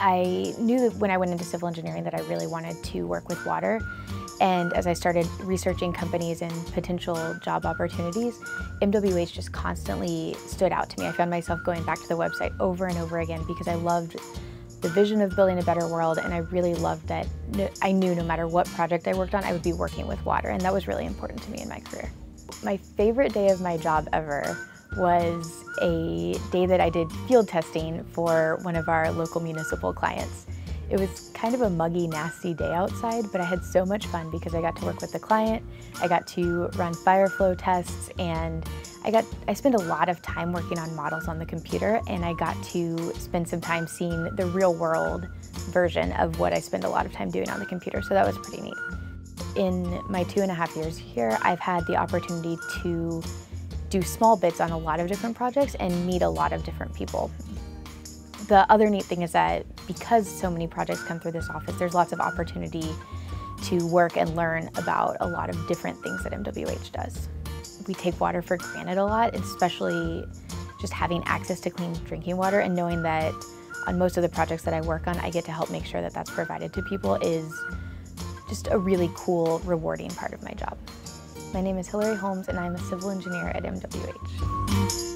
I knew that when I went into civil engineering that I really wanted to work with water. And as I started researching companies and potential job opportunities, MWH just constantly stood out to me. I found myself going back to the website over and over again because I loved the vision of building a better world and I really loved that I knew no matter what project I worked on, I would be working with water and that was really important to me in my career. My favorite day of my job ever was a day that I did field testing for one of our local municipal clients. It was kind of a muggy, nasty day outside, but I had so much fun because I got to work with the client, I got to run fire flow tests, and I got I spent a lot of time working on models on the computer, and I got to spend some time seeing the real world version of what I spend a lot of time doing on the computer, so that was pretty neat. In my two and a half years here, I've had the opportunity to do small bits on a lot of different projects and meet a lot of different people. The other neat thing is that because so many projects come through this office, there's lots of opportunity to work and learn about a lot of different things that MWH does. We take water for granted a lot, especially just having access to clean drinking water and knowing that on most of the projects that I work on, I get to help make sure that that's provided to people is just a really cool, rewarding part of my job. My name is Hillary Holmes, and I'm a civil engineer at MWH.